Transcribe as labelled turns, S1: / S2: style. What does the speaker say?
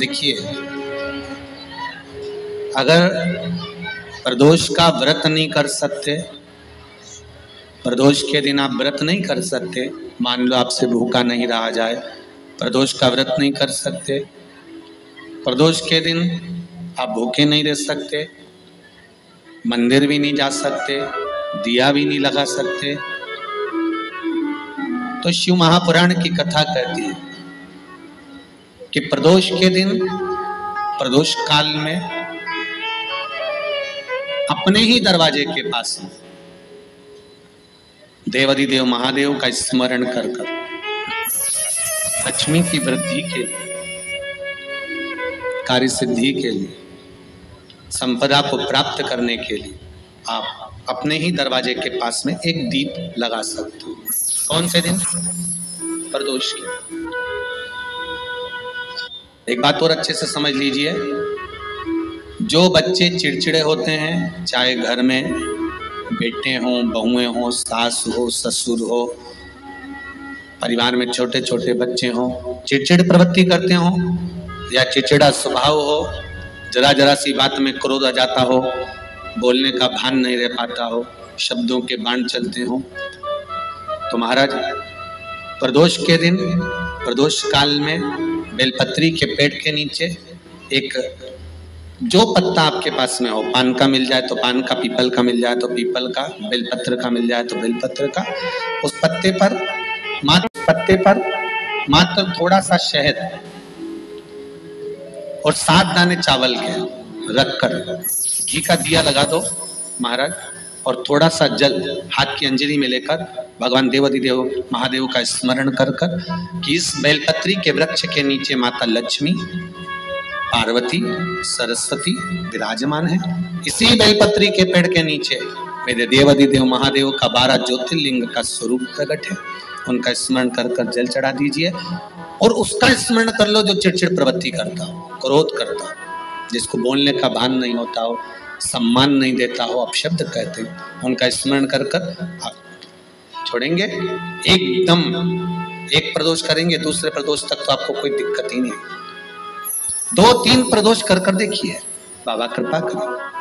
S1: देखिए, अगर प्रदोष का व्रत नहीं कर सकते, प्रदोष के दिन आप व्रत नहीं कर सकते, मान लो आपसे भूखा नहीं रहा जाए, प्रदोष का व्रत नहीं कर सकते, प्रदोष के दिन आप भूखे नहीं रह सकते, मंदिर भी नहीं जा सकते, दिया भी नहीं लगा सकते। तो शिव महापुराण की कथा कहती है कि प्रदोष के दिन, प्रदोष काल में अपने ही दरवाजे के पास देवादिदेव महादेव का स्मरण कर कर लक्ष्मी की वृद्धि के लिए कार्य सिद्धि के लिए, संपदा को प्राप्त करने के लिए आप अपने ही दरवाजे के पास में एक दीप लगा सकते हो। कौन से दिन? प्रदोष के एक बात और अच्छे से समझ लीजिए। जो बच्चे चिड़चिड़े होते हैं, चाहे घर में बेटे हों, बहुएँ हों, सास हो, ससुर हो, परिवार में छोटे छोटे बच्चे हों, चिड़चिड़ प्रवृत्ति करते हों, या चिड़चिड़ा स्वभाव हो जरा जरा सी बात में क्रोध आ जाता हो, बोलने का भान नहीं रह पाता हो, शब्दों के बाण चलते हो तो महाराज, प्रदोष के दिन, प्रदोष काल में बेलपत्री के पेड़ के नीचे एक, जो पत्ता आपके पास में हो, पान का मिल जाए तो पान का, पीपल का मिल जाए तो पीपल का, बेलपत्र का मिल जाए तो बेलपत्र का, उस पत्ते पर मात्र पत्ते पर मात्र थोड़ा सा शहद और सात दाने चावल के रख कर घी का दिया लगा दो महाराज, और थोड़ा सा जल हाथ की अंजलि में लेकर भगवान देवादिदेव महादेव का स्मरण कर कर कि इस बेलपत्री के वृक्ष के नीचे माता लक्ष्मी, पार्वती, सरस्वती विराजमान है। इसी बेलपत्री के पेड़ के नीचे मेरे देवादिदेव महादेव का बारह ज्योतिर्लिंग का स्वरूप प्रकट है। उनका स्मरण कर कर जल चढ़ा दीजिए और उसका स्मरण कर लो जो चिड़चिड़ प्रवृत्ति करता हो, क्रोध करता हो, जिसको बोलने का भान नहीं होता हो, सम्मान नहीं देता हो, अपशब्द कहते उनका स्मरण कर कर आप छोड़ेंगे। एकदम, एक प्रदोष करेंगे, दूसरे प्रदोष तक तो आपको कोई दिक्कत ही नहीं। दो तीन प्रदोष कर कर देखिए। बाबा कृपा करें।